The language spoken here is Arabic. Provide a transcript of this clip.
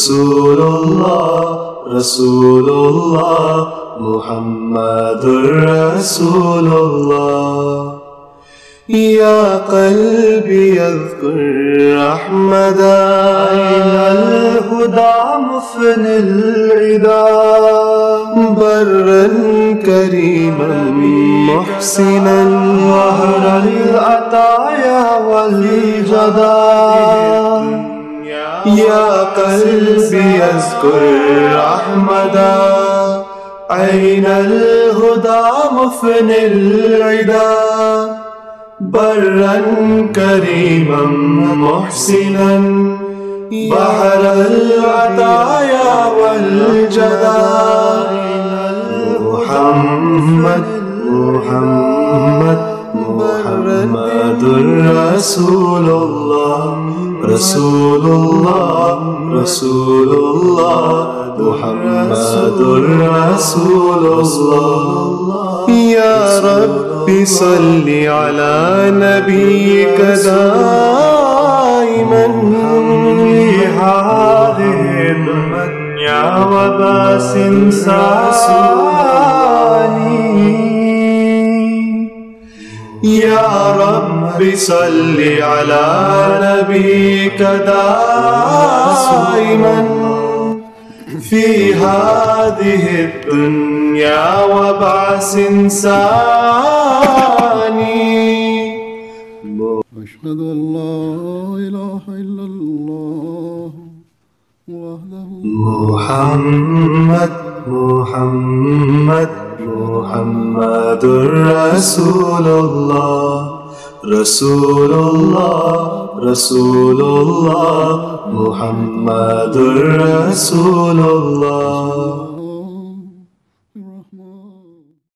رسول الله رسول الله محمد رسول الله يا قلبي اذكر أحمدا إلى الهدى مفن العدا برا كريما محسنا ظهر العطايا والجدا يا قلبي اذكر أحمدا عين الهدى مفن العدا؟ برا كريما محسنا. بحر العطايا والجدا. محمد محمد. محمد رسول الله رسول الله رسول الله محمد رسول الله. يا رب صل على نبيك دائما. في هذه الدنيا وباس ساني يا رب صل على نبيك دائما في هذه الدنيا وبعث ثاني أشهد أن لا إله إلا الله وحده محمد محمد محمد الرسول اللہ رسول اللہ رسول اللہ محمد الرسول اللہ